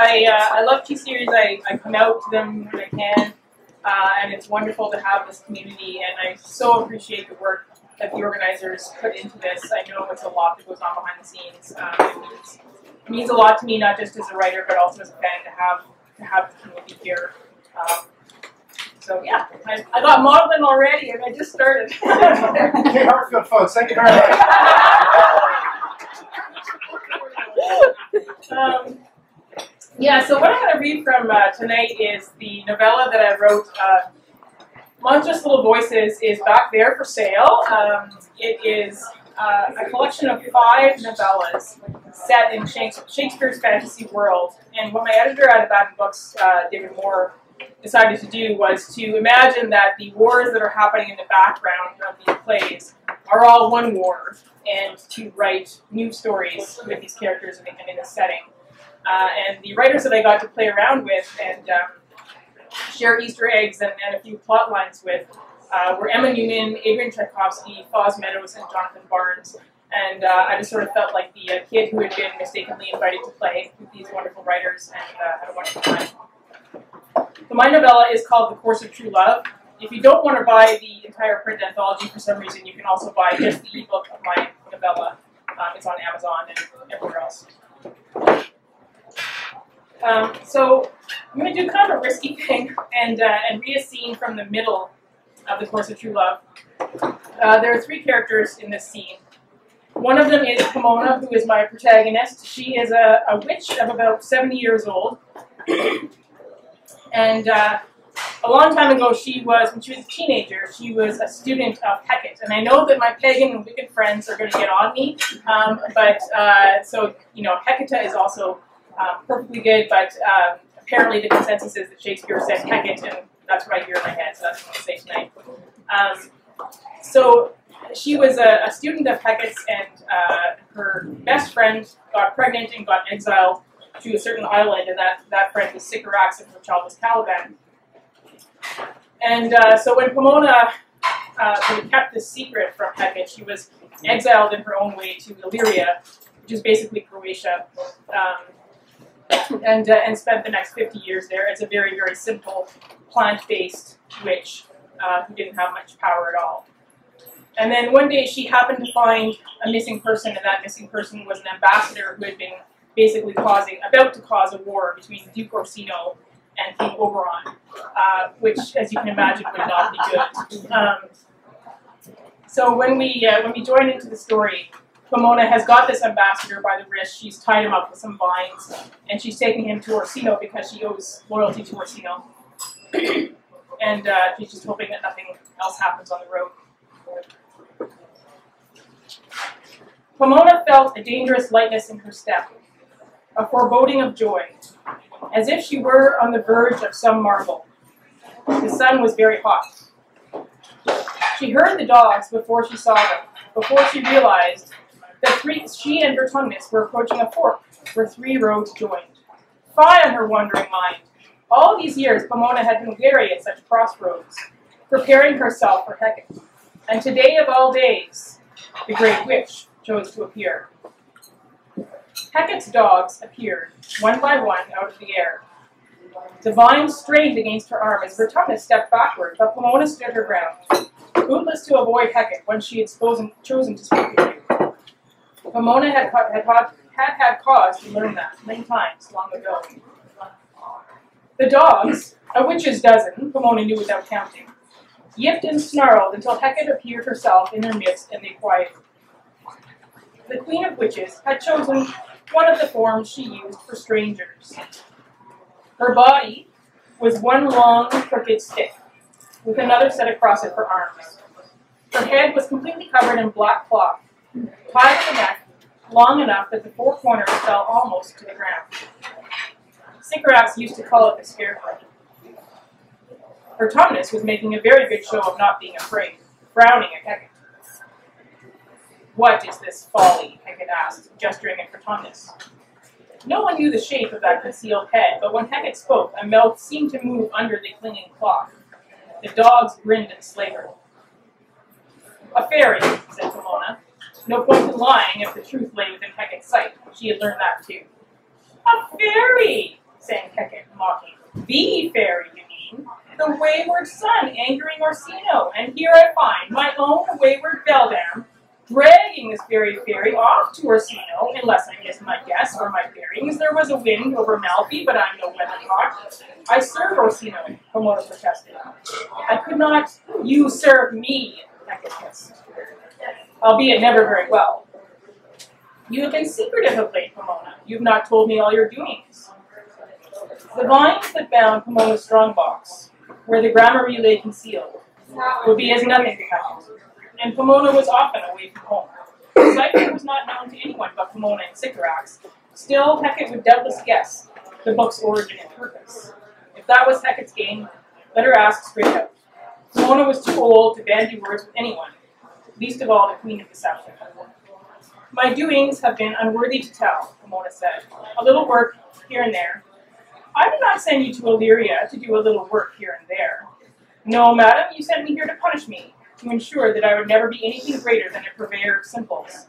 thanks so much. I uh, I love ChiSeries. I, I come out to them when I can, uh, and it's wonderful to have this community. And I so appreciate the work that the organizers put into this. I know it's a lot that goes on behind the scenes. Um, it, means, it means a lot to me, not just as a writer, but also as a fan to have to have the community here. Um, so yeah, I, I got modeling already, and I just started. Kate Heartfield, folks, thank you very much. um, yeah, so what I'm going to read from uh, tonight is the novella that I wrote. Uh, Monstrous Little Voices is back there for sale. Um, it is uh, a collection of five novellas set in Shakespeare's fantasy world. And what my editor at Abaddon Books, uh, David Moore, decided to do was to imagine that the wars that are happening in the background of these plays are all one war, and to write new stories with these characters and in this setting. Uh, and the writers that I got to play around with and um, share Easter eggs and, and, a few plot lines with uh, were Emma Newman, Adrian Tchaikovsky, Foz Meadows, and Jonathan Barnes. And uh, I just sort of felt like the uh, kid who had been mistakenly invited to play with these wonderful writers and uh, had a wonderful time. So my novella is called The Course of True Love. If you don't want to buy the entire print anthology for some reason, you can also buy just the ebook of my novella. Um, it's on Amazon and everywhere else. Um, so I'm going to do kind of a risky thing and, uh, and read a scene from the middle of The Course of True Love. Uh, there are three characters in this scene. One of them is Pomona, who is my protagonist. She is a, a witch of about 70 years old. And uh, a long time ago, she was, when she was a teenager, she was a student of Hecate. And I know that my pagan and Wiccan friends are going to get on me, um, but uh, so, you know, Hecate is also um, perfectly good, but um, apparently the consensus is that Shakespeare said Hecate, and that's what I hear in my head, so that's what I'll say tonight. Um, so she was a, a student of Hecate's, and uh, her best friend got pregnant and got exiled to a certain island, and that, that friend was Sycorax, and her child was Caliban. And uh, so when Pomona uh, kept this secret from Hecate, she was exiled in her own way to Illyria, which is basically Croatia, um, and, uh, and spent the next 50 years there It's a very, very simple plant-based witch uh, who didn't have much power at all. And then one day she happened to find a missing person, and that missing person was an ambassador who had been basically causing, about to cause a war between Duke Orsino and King Oberon, uh, which, as you can imagine, would not be good. Um, so when we uh, when we join into the story, Pomona has got this ambassador by the wrist. She's tied him up with some vines, and she's taking him to Orsino because she owes loyalty to Orsino. and uh, she's just hoping that nothing else happens on the road. Pomona felt a dangerous lightness in her step a foreboding of joy, as if she were on the verge of some marvel. The sun was very hot. She heard the dogs before she saw them, before she realized three, she and Vertumnus were approaching a fork where three roads joined. On her wandering mind. All these years, Pomona had been weary at such crossroads, preparing herself for Hecate. And today of all days, the great witch chose to appear. Hecate's dogs appeared, one by one, out of the air. The strained against her arm as Vertumnus stepped backward, but Pomona stood her ground, bootless to avoid Hecate when she had chosen, to speak. Pomona had, had, had, had cause to learn that many times long ago. The dogs, a witch's dozen, Pomona knew without counting, yipped and snarled until Hecate appeared herself in their midst and they quieted. The Queen of Witches had chosen one of the forms she used for strangers. Her body was one long, crooked stick, with another set across it for arms. Her head was completely covered in black cloth, tied at the neck, long enough that the four corners fell almost to the ground. Sycorax used to call it the scarecrow. Vertumnus was making a very good show of not being afraid, frowning at Hecate. What is this folly? Hecate asked, gesturing at Vertumnus. No one knew the shape of that concealed head, but when Hecate spoke, a mouth seemed to move under the clinging cloth. The dogs grinned and slavered. A fairy, said Pomona. No point in lying if the truth lay within Hecate's sight. She had learned that too. A fairy, sang Hecate, mocking. The fairy, you mean? The wayward son angering Orsino, and here I find my own wayward beldam dragging this very fairy off to Orsino, unless I miss my guess or my bearings. There was a wind over Malfi, but I'm no weathercock. I serve Orsino, Pomona protested. I could not, you serve me, Hecate hissed, albeit never very well. You have been secretive of late, Pomona. You've not told me all your doings. The vines that bound Pomona's strongbox, where the gramarye lay concealed, would be as nothing to Hecate and Pomona was often away from home. The cipher was not known to anyone but Pomona and Sycorax. Still, Hecate would doubtless guess the book's origin and purpose. If that was Hecate's game, let her ask straight out. Pomona was too old to bandy words with anyone, least of all the Queen of the Deception. My doings have been unworthy to tell, Pomona said. A little work here and there. I did not send you to Illyria to do a little work here and there. No, madam, you sent me here to punish me, to ensure that I would never be anything greater than a purveyor of simples.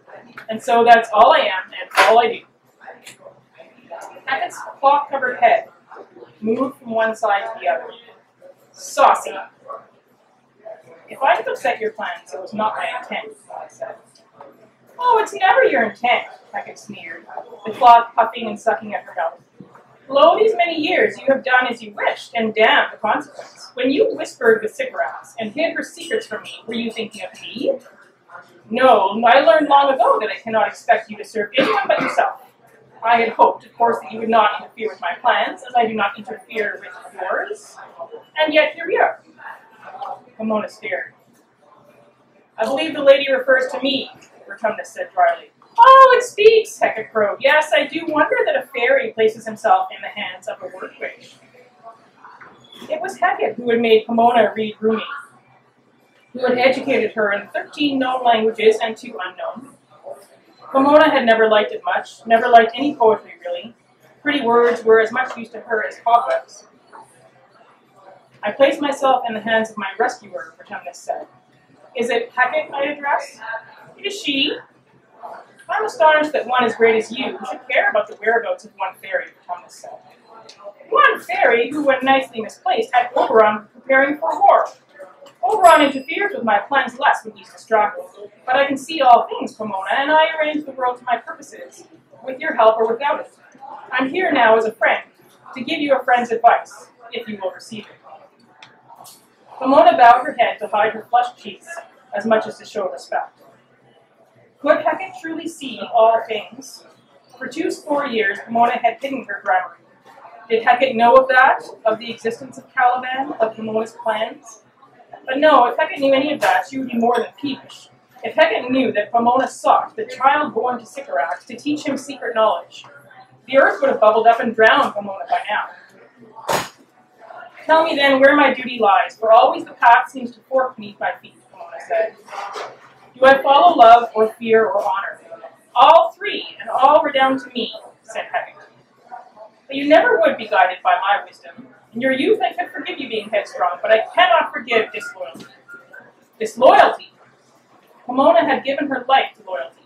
And so that's all I am and all I do. Hecate's cloth-covered head moved from one side to the other. Saucy. If I had upset your plans, it was not my intent, I said. Oh, it's never your intent, Hecate sneered, the cloth puffing and sucking at her mouth. Lo, these many years you have done as you wished, and damn the consequence. When you whispered with Sycorax and hid her secrets from me, were you thinking of me? No, I learned long ago that I cannot expect you to serve anyone but yourself. I had hoped, of course, that you would not interfere with my plans, as I do not interfere with yours. And yet here we are. Pomona stared. I believe the lady refers to me, Vertumnus said dryly. Oh, it speaks, Hecate crowed. Yes, I do wonder that a fairy places himself in the hands of a word witch. It was Hecate who had made Pomona read Rumi, who had educated her in 13 known languages and two unknown. Pomona had never liked it much, never liked any poetry really. Pretty words were as much use to her as cobwebs. I place myself in the hands of my rescuer, Vertumnus said. Is it Hecate I address? It is she, I'm astonished that one as great as you should care about the whereabouts of one fairy, Thomas said. One fairy who, when nicely misplaced, had Oberon preparing for war. Oberon interferes with my plans less when he's distracted. But I can see all things, Pomona, and I arrange the world to my purposes, with your help or without it. I'm here now as a friend, to give you a friend's advice, if you will receive it. Pomona bowed her head to hide her flushed cheeks, as much as to show respect. Could Hecate truly see all things? For two score years, Pomona had hidden her gramarye. Did Hecate know of that, of the existence of Caliban, of Pomona's plans? But no, if Hecate knew any of that, she would be more than peevish. If Hecate knew that Pomona sought the child born to Sycorax to teach him secret knowledge, the earth would have bubbled up and drowned Pomona by now. Tell me then where my duty lies, for always the path seems to fork beneath my feet, Pomona said. Do I follow love or fear or honor? All three, and all redound to me, said Hecate. But you never would be guided by my wisdom. In your youth I could forgive you being headstrong, but I cannot forgive disloyalty. Disloyalty! Pomona had given her life to loyalty.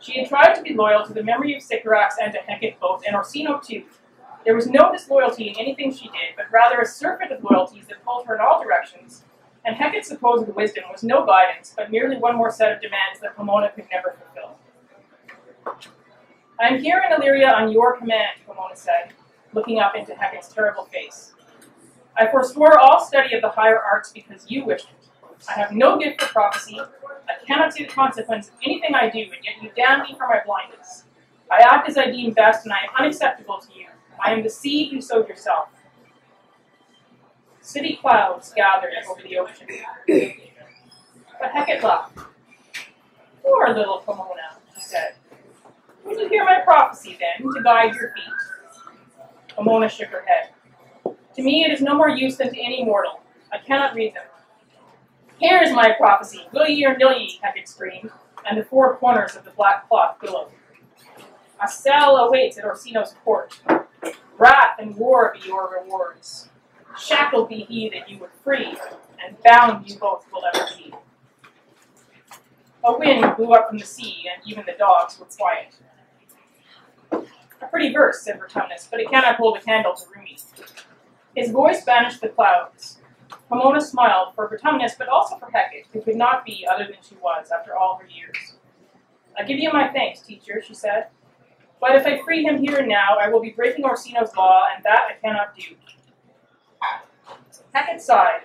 She had tried to be loyal to the memory of Sycorax and to Hecate both, and Orsino too. There was no disloyalty in anything she did, but rather a serpent of loyalties that pulled her in all directions, and Hecate's supposed wisdom was no guidance, but merely one more set of demands that Pomona could never fulfill. I am here in Illyria on your command, Pomona said, looking up into Hecate's terrible face. I forswore all study of the higher arts because you wished it. I have no gift for prophecy. I cannot see the consequence of anything I do, and yet you damn me for my blindness. I act as I deem best, and I am unacceptable to you. I am the seed you sowed yourself. City clouds gathered over the ocean. But Hecate laughed. Poor little Pomona, she said. Would you hear my prophecy, then, to guide your feet? Pomona shook her head. To me it is no more use than to any mortal. I cannot read them. Here is my prophecy, will ye or nill ye, Hecate screamed, and the four corners of the black cloth billowed. A cell awaits at Orsino's court. Wrath and war be your rewards. Shackled be he that you would free, and bound you both will ever be. A wind blew up from the sea, and even the dogs were quiet. A pretty verse, said Vertumnus, but it cannot hold a candle to Rumi. His voice banished the clouds. Pomona smiled for Vertumnus, but also for Hecate, who could not be other than she was after all her years. I give you my thanks, teacher, she said. But if I free him here and now, I will be breaking Orsino's law, and that I cannot do. Hecate sighed,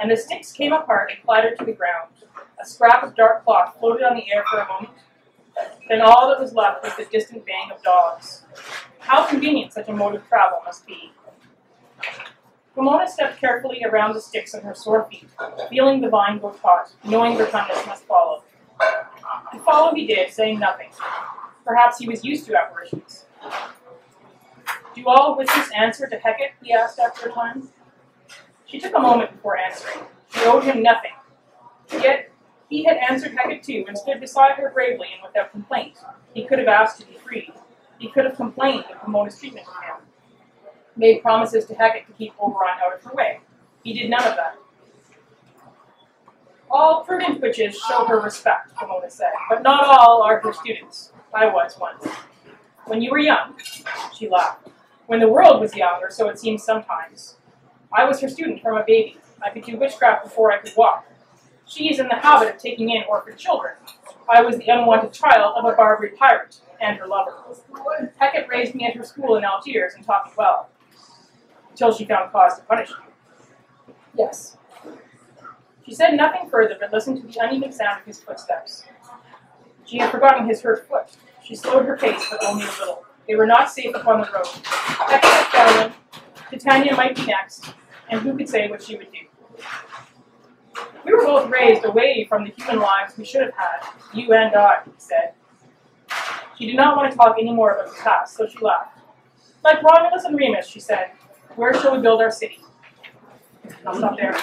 and the sticks came apart and clattered to the ground. A scrap of dark cloth floated on the air for a moment. Then all that was left was the distant baying of dogs. How convenient such a mode of travel must be. Pomona stepped carefully around the sticks on her sore feet, feeling the vine go taut, knowing Vertumnus must follow. And follow he did, saying nothing. Perhaps he was used to apparitions. Do all witches answer to Hecate? he asked after a time. She took a moment before answering. She owed him nothing. Yet he had answered Hecate too, and stood beside her bravely and without complaint. He could have asked to be freed. He could have complained of Pomona's treatment of him. Made promises to Hecate to keep Oberon out of her way. He did none of that. All prudent witches show her respect, Pomona said, but not all are her students. I was once. When you were young, she laughed. When the world was young, or so it seems sometimes. I was her student from a baby. I could do witchcraft before I could walk. She is in the habit of taking in orphan children. I was the unwanted child of a Barbary pirate and her lover. Hecate raised me at her school in Algiers and taught me well, until she found cause to punish me. Yes. She said nothing further, but listened to the uneven sound of his footsteps. She had forgotten his hurt foot. She slowed her pace, but only a little. They were not safe upon the road. Had found. Titania might be next, and who could say what she would do? We were both raised away from the human lives we should have had, you and I, he said. She did not want to talk any more about the past, so she laughed. Like Romulus and Remus, she said, where shall we build our city? I'll stop there.